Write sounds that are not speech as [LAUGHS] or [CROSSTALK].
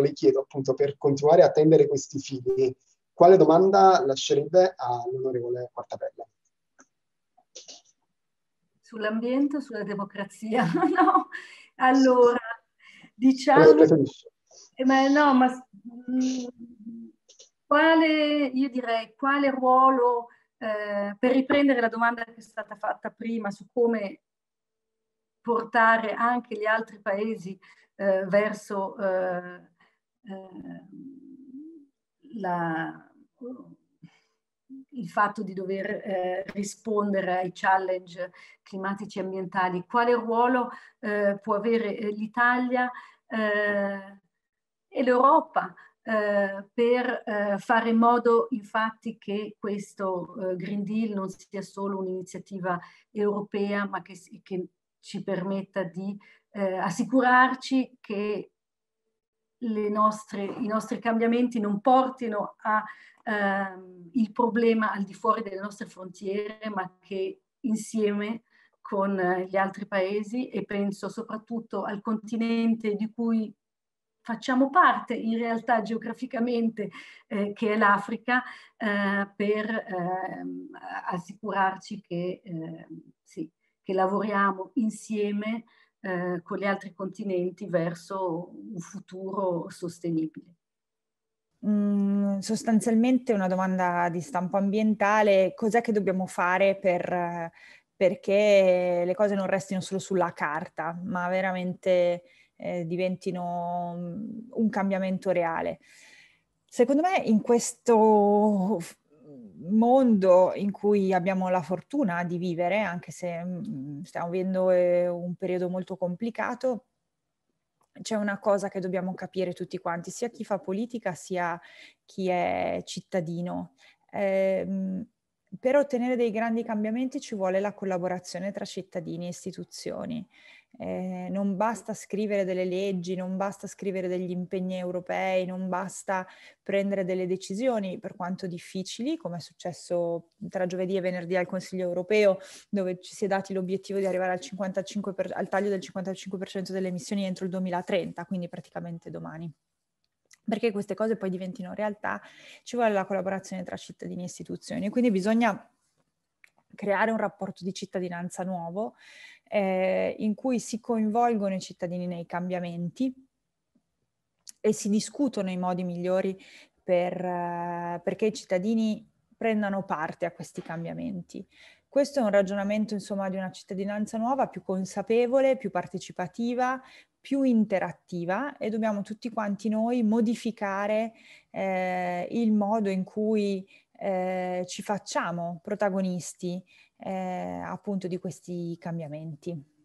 le chiedo appunto per continuare a tendere questi fili, quale domanda lascerebbe all'onorevole Quartapella? Sull'ambiente o sulla democrazia? [LAUGHS] no, allora, diciamo... Eh, ma no, ma quale, io direi, quale ruolo, eh, per riprendere la domanda che è stata fatta prima su come portare anche gli altri paesi eh, verso eh la, il fatto di dover eh, rispondere ai challenge climatici e ambientali, quale ruolo eh, può avere eh, l'Italia eh, e l'Europa eh, per eh, fare in modo infatti che questo Green Deal non sia solo un'iniziativa europea, ma che, che ci permetta di assicurarci che nostre, i nostri cambiamenti non portino a ehm, il problema al di fuori delle nostre frontiere, ma che insieme con eh, gli altri paesi e penso soprattutto al continente di cui facciamo parte in realtà geograficamente, eh, che è l'Africa, eh, per eh, assicurarci che, ehm, sì, che lavoriamo insieme eh, con gli altri continenti verso un futuro sostenibile. Mm, sostanzialmente una domanda di stampo ambientale, cos'è che dobbiamo fare per, perché le cose non restino solo sulla carta, ma veramente eh, diventino mm, un cambiamento reale? Secondo me in questo mondo in cui abbiamo la fortuna di vivere, anche se mm, stiamo vivendo eh, un periodo molto complicato, c'è una cosa che dobbiamo capire tutti quanti, sia chi fa politica sia chi è cittadino. Eh, per ottenere dei grandi cambiamenti ci vuole la collaborazione tra cittadini e istituzioni. Eh, non basta scrivere delle leggi, non basta scrivere degli impegni europei, non basta prendere delle decisioni, per quanto difficili, come è successo tra giovedì e venerdì al Consiglio europeo, dove ci si è dati l'obiettivo di arrivare al, 55 per, al taglio del 55% delle emissioni entro il 2030, quindi praticamente domani perché queste cose poi diventino realtà, ci vuole la collaborazione tra cittadini e istituzioni. Quindi bisogna creare un rapporto di cittadinanza nuovo eh, in cui si coinvolgono i cittadini nei cambiamenti e si discutono i modi migliori per, eh, perché i cittadini prendano parte a questi cambiamenti. Questo è un ragionamento, insomma, di una cittadinanza nuova, più consapevole, più partecipativa, più interattiva e dobbiamo tutti quanti noi modificare eh, il modo in cui eh, ci facciamo protagonisti eh, appunto di questi cambiamenti.